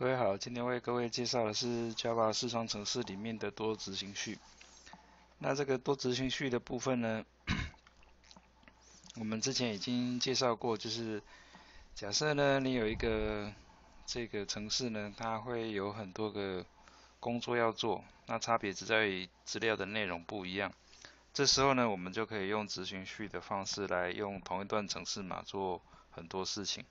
各位好，今天为各位介绍的是 Java 视窗程式里面的多执行序。那这个多执行序的部分呢，我们之前已经介绍过，就是假设呢你有一个这个程式呢，它会有很多个工作要做，那差别只在于资料的内容不一样。这时候呢，我们就可以用执行序的方式来用同一段程式码做很多事情。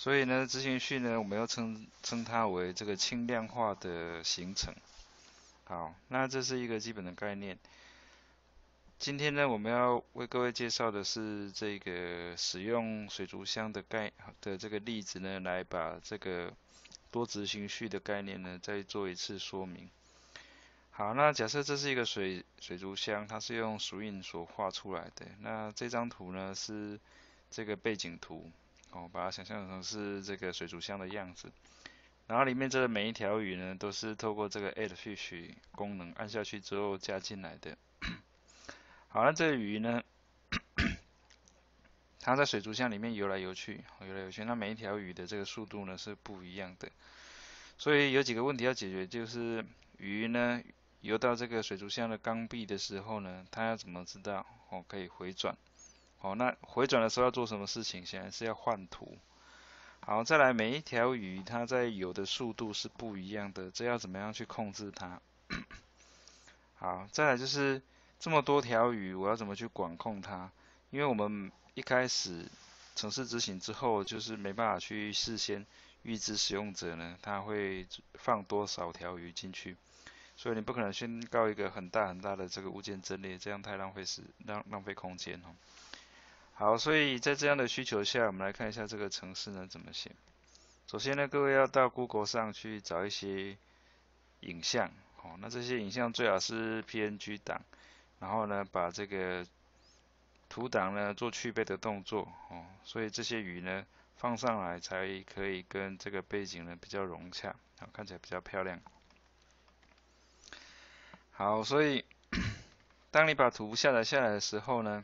所以呢，执行序呢，我们要称称它为这个轻量化的形成。好，那这是一个基本的概念。今天呢，我们要为各位介绍的是这个使用水族箱的概的这个例子呢，来把这个多执行序的概念呢，再做一次说明。好，那假设这是一个水水族箱，它是用水印所画出来的。那这张图呢，是这个背景图。哦，把它想象成是这个水族箱的样子，然后里面这个每一条鱼呢，都是透过这个 add fish 功能按下去之后加进来的。好，那这个鱼呢，它在水族箱里面游来游去，游来游去，那每一条鱼的这个速度呢是不一样的，所以有几个问题要解决，就是鱼呢游到这个水族箱的缸壁的时候呢，它要怎么知道哦可以回转？好，那回转的时候要做什么事情？显然是要换图。好，再来每一条鱼它在游的速度是不一样的，这要怎么样去控制它？好，再来就是这么多条鱼，我要怎么去管控它？因为我们一开始程式执行之后，就是没办法去事先预知使用者呢，他会放多少条鱼进去，所以你不可能宣告一个很大很大的这个物件阵列，这样太浪费时浪浪费空间哦。好，所以在这样的需求下，我们来看一下这个程式呢怎么写。首先呢，各位要到 Google 上去找一些影像，哦，那这些影像最好是 PNG 档，然后呢，把这个图档呢做去背的动作，哦，所以这些鱼呢放上来才可以跟这个背景呢比较融洽，看起来比较漂亮。好，所以 当你把图下载下来的时候呢，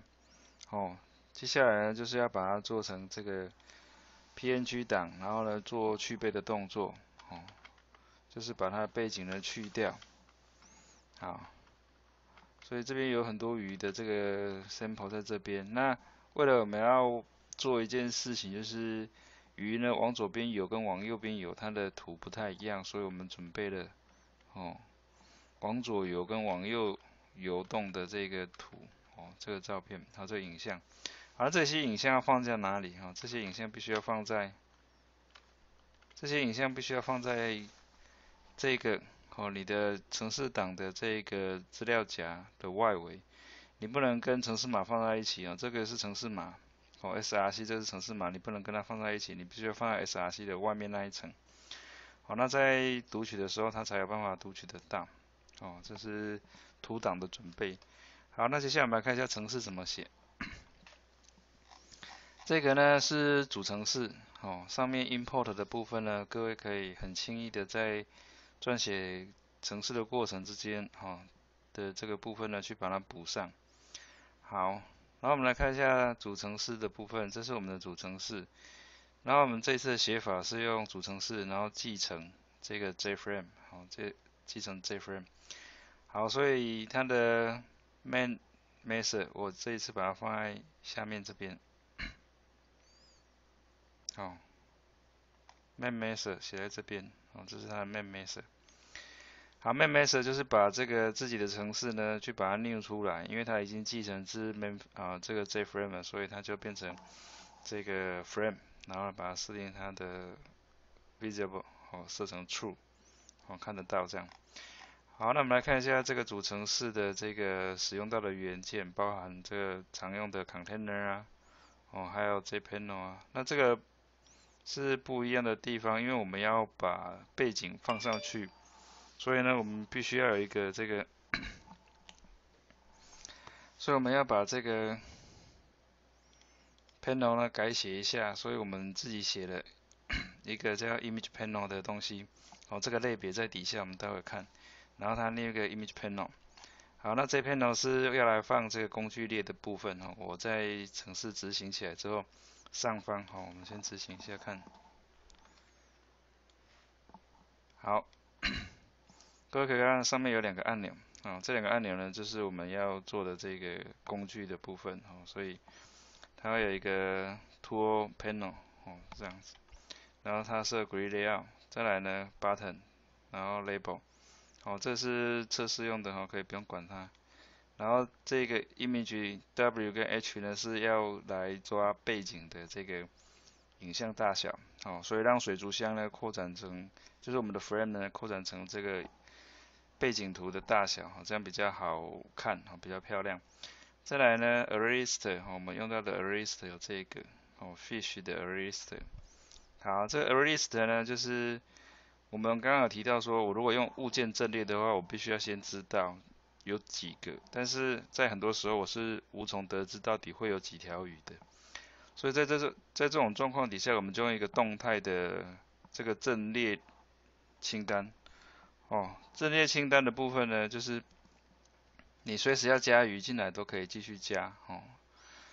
哦。接下来呢，就是要把它做成这个 PNG 档，然后呢做去背的动作，哦，就是把它的背景呢去掉，好，所以这边有很多鱼的这个 sample 在这边。那为了我们要做一件事情，就是鱼呢往左边游跟往右边游，它的图不太一样，所以我们准备了哦，往左游跟往右游动的这个图，哦，这个照片，还有这个影像。而这些影像要放在哪里？哈，这些影像必须要放在，这些影像必须要放在这个哦，你的城市档的这个资料夹的外围，你不能跟城市码放在一起啊。这个是城市码，哦，src 这是城市码，你不能跟它放在一起，你必须要放在 src 的外面那一层。好，那在读取的时候，它才有办法读取得到。哦，这是图档的准备。好，那接下来我们来看一下程式怎么写。这个呢是主程式，哦，上面 import 的部分呢，各位可以很轻易的在撰写程式的过程之间，哈的这个部分呢去把它补上。好，然后我们来看一下主程式的部分，这是我们的主程式。然后我们这次的写法是用主程式，然后继承这个 JFrame，好，这继承 JFrame。好，所以它的 main method 我这一次把它放在下面这边。哦，main method 写在这边，哦，这是它的 main method。好，main method 就是把这个自己的程式呢，去把它 new 出来，因为它已经继承自 main 啊这个 JFrame 了，所以它就变成这个 frame，然后把它设定它的 visible，哦，设成 true，哦，看得到这样。好，那我们来看一下这个主程式的这个使用到的元件，包含这个常用的 container 啊，哦，还有 JPanel 啊，那这个。是不一样的地方，因为我们要把背景放上去，所以呢，我们必须要有一个这个，所以我们要把这个 panel 呢改写一下，所以我们自己写了一个叫 image panel 的东西，哦，这个类别在底下，我们待会看，然后它那个 image panel，好，那这 panel 是要来放这个工具列的部分哦，我在城市执行起来之后。上方好，我们先执行一下看。好，各位可以看上面有两个按钮，啊，这两个按钮呢就是我们要做的这个工具的部分，哦，所以它会有一个 Tool Panel，哦，这样子，然后它是 Grid Layout，再来呢 Button，然后 Label，哦，这是测试用的，哈，可以不用管它。然后这个 Image W 跟 H 呢是要来抓背景的这个影像大小，哦，所以让水族箱呢扩展成，就是我们的 Frame 呢扩展成这个背景图的大小，这样比较好看，哦，比较漂亮。再来呢 a r r a s t e 我们用到的 a r r a s t e r 有这个，哦，Fish 的 a r r a s t e 好，这个 a r r a s t e 呢就是我们刚刚有提到说，我如果用物件阵列的话，我必须要先知道。有几个，但是在很多时候我是无从得知到底会有几条鱼的，所以在这这在这种状况底下，我们就用一个动态的这个阵列清单，哦，阵列清单的部分呢，就是你随时要加鱼进来都可以继续加，哦，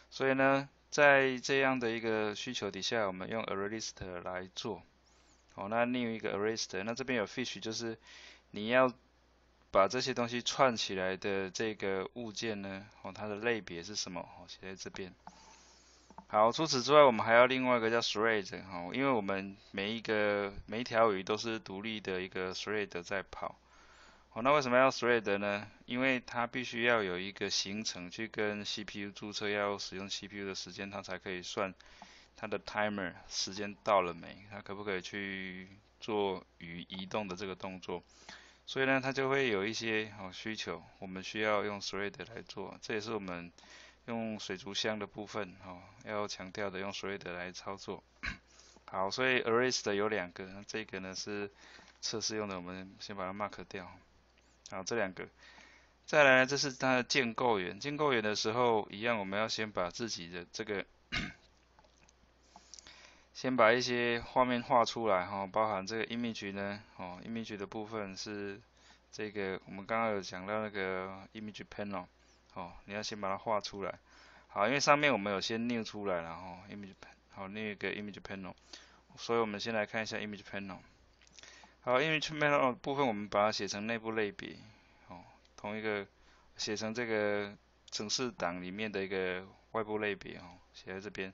所以呢，在这样的一个需求底下，我们用 a r r a list 来做，哦，那另一个 a r r a list，那这边有 Fish，就是你要。把这些东西串起来的这个物件呢，哦，它的类别是什么？哦，写在这边。好，除此之外，我们还要另外一个叫 thread，哈，因为我们每一个每一条鱼都是独立的一个 thread 在跑。哦，那为什么要 thread 呢？因为它必须要有一个行程去跟 CPU 注册要使用 CPU 的时间，它才可以算它的 timer 时间到了没，它可不可以去做鱼移动的这个动作。所以呢，它就会有一些哦需求，我们需要用 thread 来做，这也是我们用水族箱的部分哦，要强调的用 thread 来操作。好，所以 arrays 的有两个，这个呢是测试用的，我们先把它 mark 掉。好，这两个，再来呢这是它的建构员，建构员的时候一样，我们要先把自己的这个。先把一些画面画出来哈，包含这个 image 呢，哦，image 的部分是这个我们刚刚有讲到那个 image panel，哦，你要先把它画出来。好，因为上面我们有先 new 出来了哈，image，panel，好，另一个 image panel，所以我们先来看一下 image panel。好，image panel 部分我们把它写成内部类别，哦，同一个写成这个程式档里面的一个外部类别哦，写在这边。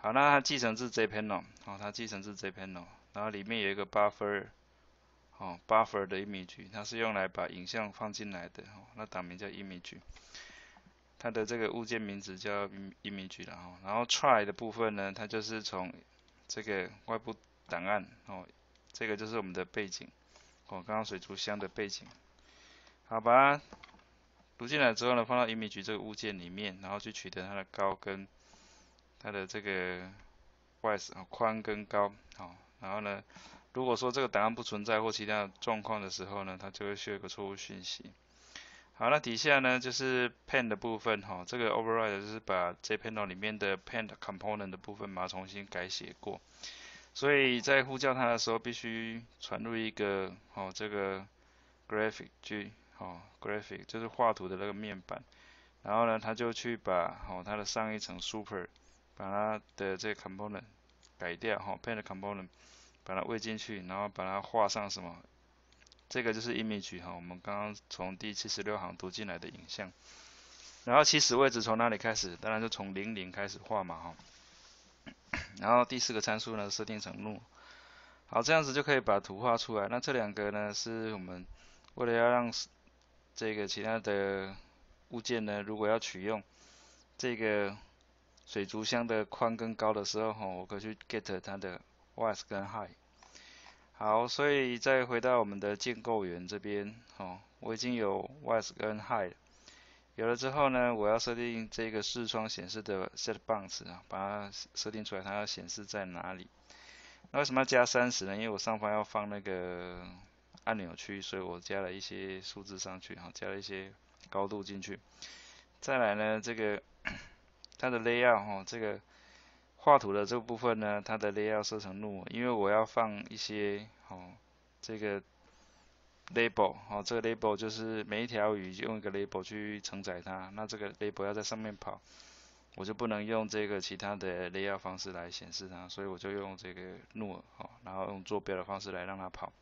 好，那它继承自 JPanel，哦，它继承自 JPanel，然后里面有一个 buffer，哦，buffer 的 image，它是用来把影像放进来的，哦，那档名叫 image，它的这个物件名字叫 image 了，哦，然后 try 的部分呢，它就是从这个外部档案，哦，这个就是我们的背景，哦，刚刚水族箱的背景，好，吧读进来之后呢，放到 image 这个物件里面，然后去取得它的高跟。它的这个 width 宽跟高，好，然后呢，如果说这个档案不存在或其他状况的时候呢，它就会需要一个错误讯息。好，那底下呢就是 pen 的部分，哈，这个 override 就是把 JPanel 里面的 pen component 的部分把它重新改写过，所以在呼叫它的时候必须传入一个，哦，这个 graphic G，哦，graphic 就是画图的那个面板，然后呢，它就去把，哦，它的上一层 super 把它的这个 component 改掉哈，pen 的 component 把它喂进去，然后把它画上什么？这个就是 image 哈，我们刚刚从第七十六行读进来的影像。然后起始位置从哪里开始？当然就从零零开始画嘛哈。然后第四个参数呢，设定成怒。好，这样子就可以把图画出来。那这两个呢，是我们为了要让这个其他的物件呢，如果要取用这个。水族箱的宽跟高的时候，吼，我可以去 get 它的 width 跟 height。好，所以再回到我们的建构员这边，吼，我已经有 width 跟 height，有了之后呢，我要设定这个视窗显示的 set bounds 啊，把它设定出来，它要显示在哪里。那为什么要加三十呢？因为我上方要放那个按钮区，所以我加了一些数字上去，哈，加了一些高度进去。再来呢，这个。它的 layout 哈，这个画图的这个部分呢，它的 layout 设成怒，因为我要放一些哦，这个 label 哦，这个 label 就是每一条鱼用一个 label 去承载它，那这个 label 要在上面跑，我就不能用这个其他的 layout 方式来显示它，所以我就用这个怒哦，然后用坐标的方式来让它跑。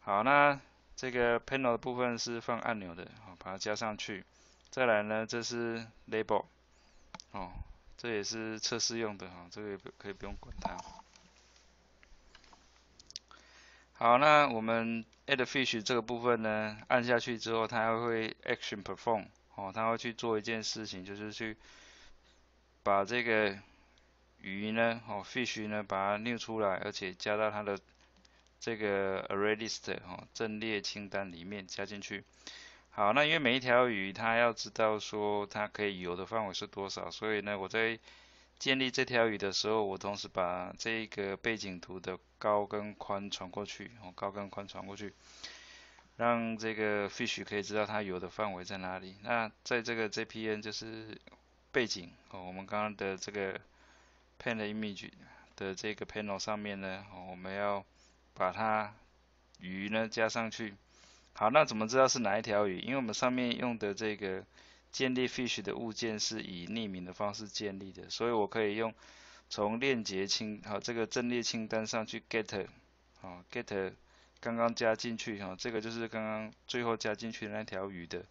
好，那这个 panel 的部分是放按钮的，好，把它加上去。再来呢，这是 label，哦，这也是测试用的哈，这个也可以不用管它。好，那我们 add fish 这个部分呢，按下去之后，它会 action perform，哦，它会去做一件事情，就是去把这个鱼呢，哦，fish 呢，把它 new 出来，而且加到它的这个 array list，哦，阵列清单里面加进去。好，那因为每一条鱼它要知道说它可以游的范围是多少，所以呢，我在建立这条鱼的时候，我同时把这个背景图的高跟宽传过去，哦，高跟宽传过去，让这个 fish 可以知道它游的范围在哪里。那在这个 JPN 就是背景哦，我们刚刚的这个 pan image 的这个 panel 上面呢，哦，我们要把它鱼呢加上去。好，那怎么知道是哪一条鱼？因为我们上面用的这个。建立 fish 的物件是以匿名的方式建立的，所以我可以用从链接清好这个阵列清单上去 get 好 get 刚刚加进去哈，这个就是刚刚最后加进去的那条鱼的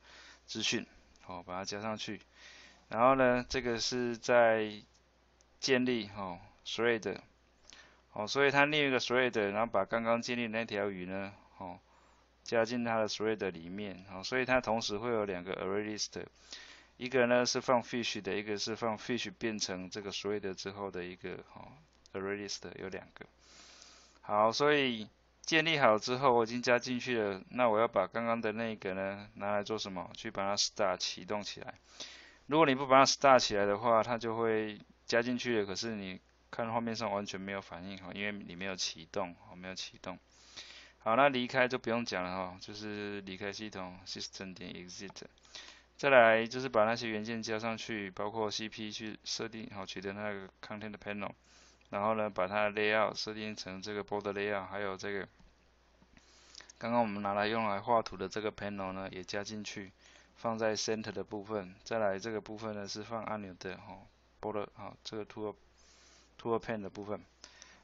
资讯，好把它加上去。然后呢，这个是在建立哈 thread 哦，所以它另一个 thread，然后把刚刚建立那条鱼呢，哦。加进它的 thread 里面，好，所以它同时会有两个 array list，一个呢是放 fish 的，一个是放 fish 变成这个 thread 之后的一个哈 array list 有两个。好，所以建立好之后，我已经加进去了，那我要把刚刚的那个呢拿来做什么？去把它 start 启动起来。如果你不把它 start 起来的话，它就会加进去了，可是你看画面上完全没有反应哈，因为你没有启动，哦，没有启动。好，那离开就不用讲了哈，就是离开系统，system 点 exit。再来就是把那些元件加上去，包括 CP 去设定好取得那个 content panel，然后呢把它的 layout 设定成这个 border layout，还有这个刚刚我们拿来用来画图的这个 panel 呢也加进去，放在 center 的部分。再来这个部分呢是放按钮的哈，border 好这个 tool tool pane 的部分。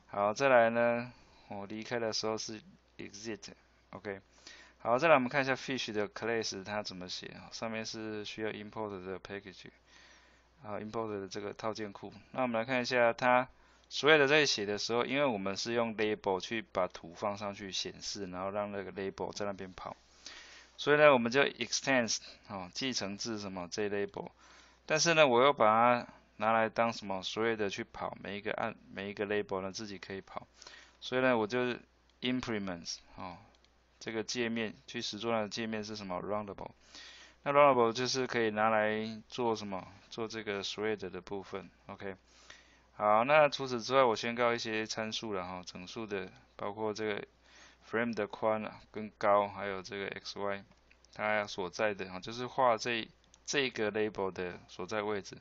好，再来呢我离开的时候是。exit，OK，好，再来我们看一下 fish 的 class 它怎么写啊？上面是需要 import 的 package，啊，import 的这个套件库。那我们来看一下它所有的在写的时候，因为我们是用 label 去把图放上去显示，然后让那个 label 在那边跑，所以呢，我们就 extends 啊，继承至什么 j label，但是呢，我又把它拿来当什么所有的去跑，每一个按每一个 label 呢自己可以跑，所以呢，我就 implements 哦，这个界面去实作的界面是什么？roundable，那 roundable 就是可以拿来做什么？做这个 thread 的部分，OK。好，那除此之外，我宣告一些参数了哈，整数的，包括这个 frame 的宽啊跟高，还有这个 x y 它所在的哈，就是画这这个 label 的所在位置。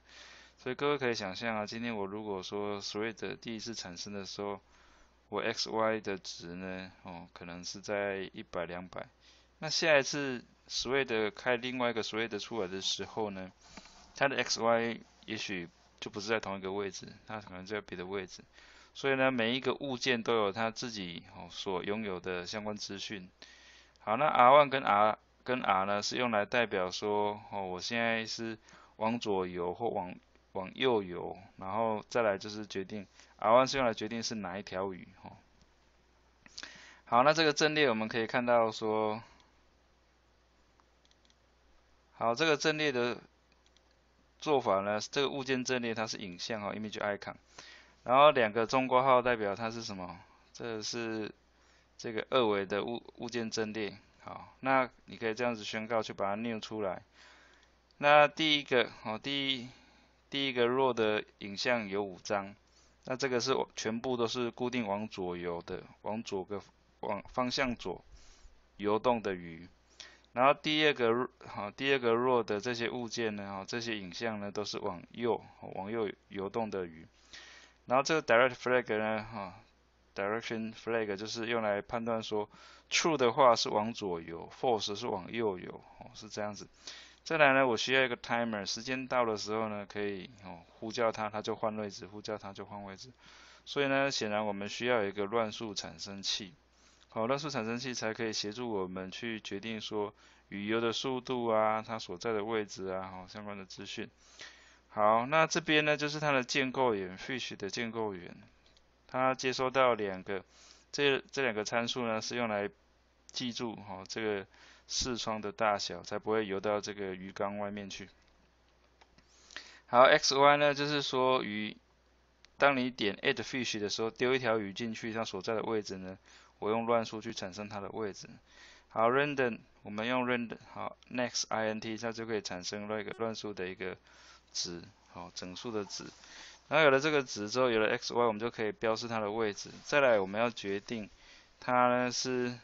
所以各位可以想象啊，今天我如果说 thread 第一次产生的时候，我 x y 的值呢，哦，可能是在一百两百。那下一次所谓的开另外一个所谓的出来的时候呢，它的 x y 也许就不是在同一个位置，它可能在别的位置。所以呢，每一个物件都有它自己哦所拥有的相关资讯。好，那 r one 跟 r 跟 r 呢是用来代表说，哦，我现在是往左游或往往右游，然后再来就是决定。R1 是用来决定是哪一条鱼，哦。好，那这个阵列我们可以看到说，好，这个阵列的做法呢，这个物件阵列它是影像哈，image icon，然后两个中括号代表它是什么？这是这个二维的物物件阵列。好，那你可以这样子宣告去把它 new 出来。那第一个，哦，第一第一个 row 的影像有五张。那这个是全部都是固定往左游的，往左个往方向左游动的鱼。然后第二个好，第二个弱的这些物件呢，哈，这些影像呢都是往右往右游动的鱼。然后这个 direct flag 呢，哈，direction flag 就是用来判断说 true 的话是往左游，false 是往右游，哦，是这样子。再来呢，我需要一个 timer，时间到的时候呢，可以哦呼叫它，它就换位置；呼叫它就换位置。所以呢，显然我们需要一个乱数产生器。好，乱数产生器才可以协助我们去决定说鱼游的速度啊，它所在的位置啊，好相关的资讯。好，那这边呢就是它的建构元，fish 的建构元，它接收到两个，这这两个参数呢是用来记住哈这个视窗的大小，才不会游到这个鱼缸外面去。好，x y 呢就是说鱼，当你点 add fish 的时候，丢一条鱼进去，它所在的位置呢，我用乱数去产生它的位置。好，random 我们用 random 好，next int 它就可以产生那个乱数的一个。值，好，整数的值，然后有了这个值之后，有了 x y，我们就可以标示它的位置。再来，我们要决定它呢是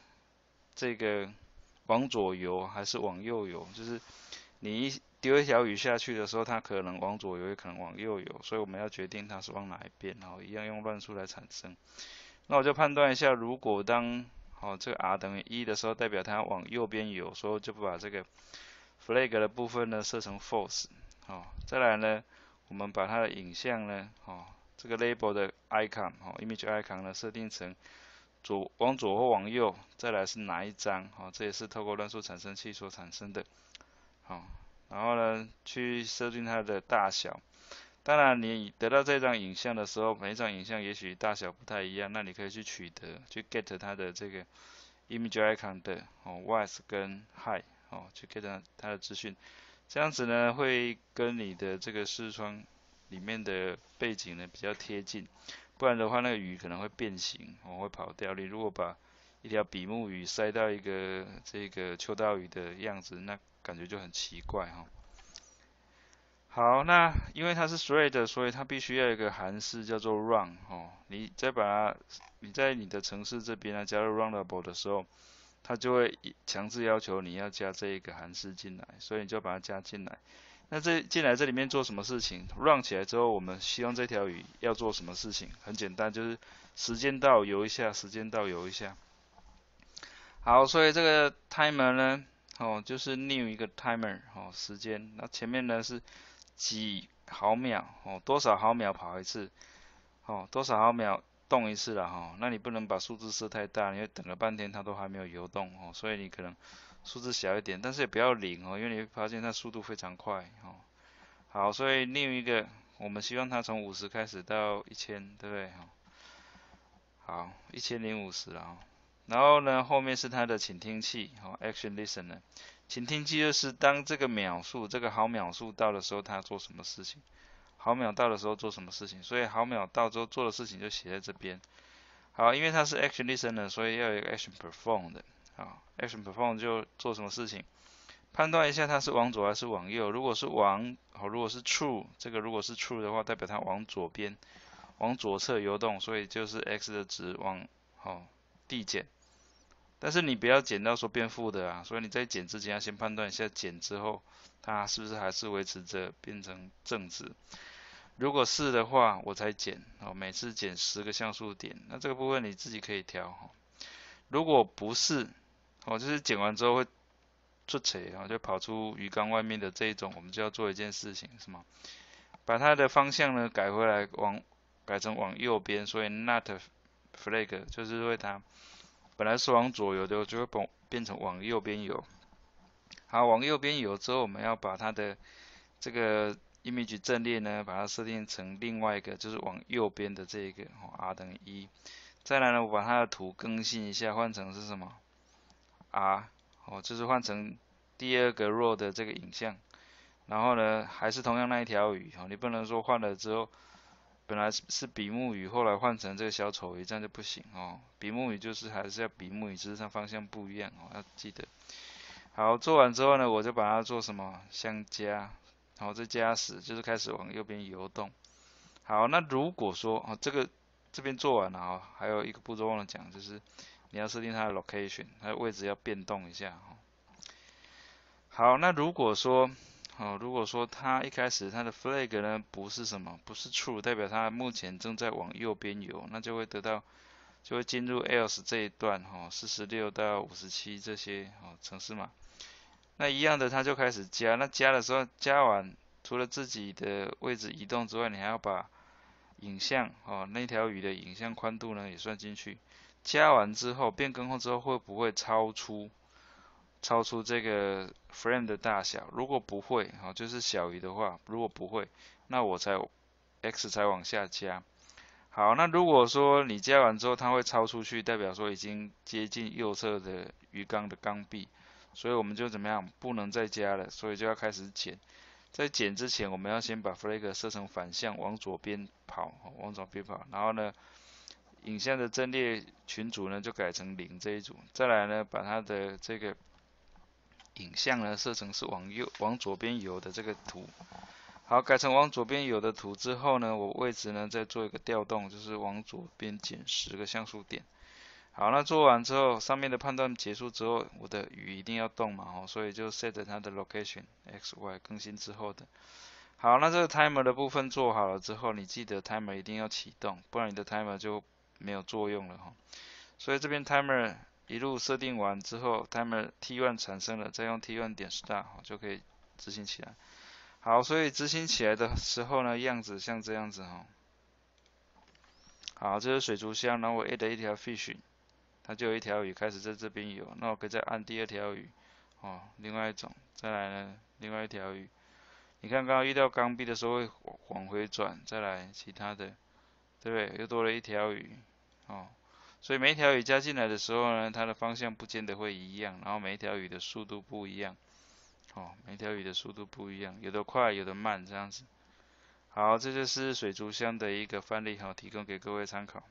这个往左游还是往右游，就是你一丢一条鱼下去的时候，它可能往左游，也可能往右游，所以我们要决定它是往哪一边，然后，一样用乱数来产生。那我就判断一下，如果当好这个 r 等于一的时候，代表它往右边游，所以就不把这个 flag 的部分呢设成 false。哦，再来呢，我们把它的影像呢，哦，这个 label 的 icon，哦，image icon 呢设定成左往左或往右，再来是哪一张，哦，这也是透过乱数产生器所产生的，好，然后呢，去设定它的大小，当然你得到这张影像的时候，每一张影像也许大小不太一样，那你可以去取得，去 get 它的这个 image icon 的哦 width 跟 high，哦，去 get 它的资讯。这样子呢，会跟你的这个视窗里面的背景呢比较贴近，不然的话那个鱼可能会变形，哦会跑掉。你如果把一条比目鱼塞到一个这个秋刀鱼的样子，那感觉就很奇怪哈。好，那因为它是 thread，所以它必须要有一个函式叫做 run 哦。你再把它，你在你的城市这边呢加入 runnable 的时候。它就会强制要求你要加这一个函式进来，所以你就把它加进来。那这进来这里面做什么事情？run 起来之后，我们希望这条鱼要做什么事情？很简单，就是时间到游一下，时间到游一下。好，所以这个 timer 呢，哦，就是 new 一个 timer，哦，时间。那前面呢是几毫秒，哦，多少毫秒跑一次，哦，多少毫秒。动一次了哈，那你不能把数字设太大，因为等了半天它都还没有游动哦，所以你可能数字小一点，但是也不要零哦，因为你会发现它速度非常快哦。好，所以另一个，我们希望它从五十开始到一千，对不对哈？好，一千零五十了，然后呢，后面是它的倾听器，哦，action listener，倾听器就是当这个秒数，这个毫秒数到的时候，它做什么事情？毫秒到的时候做什么事情，所以毫秒到之后做的事情就写在这边。好，因为它是 action listener，所以要有一个 action perform 的。啊，action perform 就做什么事情，判断一下它是往左还是往右。如果是往，好，如果是 true，这个如果是 true 的话，代表它往左边，往左侧游动，所以就是 x 的值往好递减。但是你不要减到说变负的啊，所以你在减之前要先判断一下减之后它是不是还是维持着变成正值。如果是的话，我才减哦，每次减十个像素点，那这个部分你自己可以调哈。如果不是，哦，就是剪完之后会出水，然后，就跑出鱼缸外面的这一种，我们就要做一件事情，是吗？把它的方向呢改回来，往改成往右边，所以 not flag 就是为它本来是往左游的，就会变变成往右边游。好，往右边游之后，我们要把它的这个。image 阵列呢，把它设定成另外一个，就是往右边的这一个，哦，r 等于一。再来呢，我把它的图更新一下，换成是什么？r，哦，这是换成第二个 row 的这个影像。然后呢，还是同样那一条鱼，哦，你不能说换了之后，本来是比目鱼，后来换成这个小丑鱼，这样就不行哦。比目鱼就是还是要比目鱼，只是它方向不一样哦，要记得。好，做完之后呢，我就把它做什么？相加。然后，再加时，就是开始往右边游动。好，那如果说哦，这个这边做完了啊，还有一个步骤忘了讲，就是你要设定它的 location，它的位置要变动一下哈。好，那如果说哦，如果说它一开始它的 flag 呢不是什么，不是 true，代表它目前正在往右边游，那就会得到就会进入 else 这一段哈，四十六到五十七这些哦城市码。那一样的，它就开始加。那加的时候，加完除了自己的位置移动之外，你还要把影像哦，那条鱼的影像宽度呢也算进去。加完之后变更后之后会不会超出超出这个 frame 的大小？如果不会，好，就是小于的话，如果不会，那我才 x 才往下加。好，那如果说你加完之后它会超出去，代表说已经接近右侧的鱼缸的缸壁，所以我们就怎么样？不能再加了，所以就要开始减。在减之前，我们要先把 flag 设成反向，往左边跑，往左边跑。然后呢，影像的阵列群组呢就改成零这一组。再来呢，把它的这个影像呢设成是往右、往左边游的这个图。好，改成往左边游的图之后呢，我位置呢再做一个调动，就是往左边减十个像素点。好，那做完之后，上面的判断结束之后，我的鱼一定要动嘛，哦，所以就 set 它的 location x y 更新之后的。好，那这个 timer 的部分做好了之后，你记得 timer 一定要启动，不然你的 timer 就没有作用了哈。所以这边 timer 一路设定完之后，timer T1 产生了，再用 T1 点 start 就可以执行起来。好，所以执行起来的时候呢，样子像这样子哈。好，这是水族箱，然后我 add 一条 fish。它就有一条鱼开始在这边游，那我可以再按第二条鱼，哦，另外一种，再来呢，另外一条鱼，你看刚刚遇到缸壁的时候会往回转，再来其他的，对不对？又多了一条鱼，哦，所以每一条鱼加进来的时候呢，它的方向不见得会一样，然后每一条鱼的速度不一样，哦，每条鱼的速度不一样，有的快，有的慢，这样子。好，这就是水族箱的一个范例，好，提供给各位参考。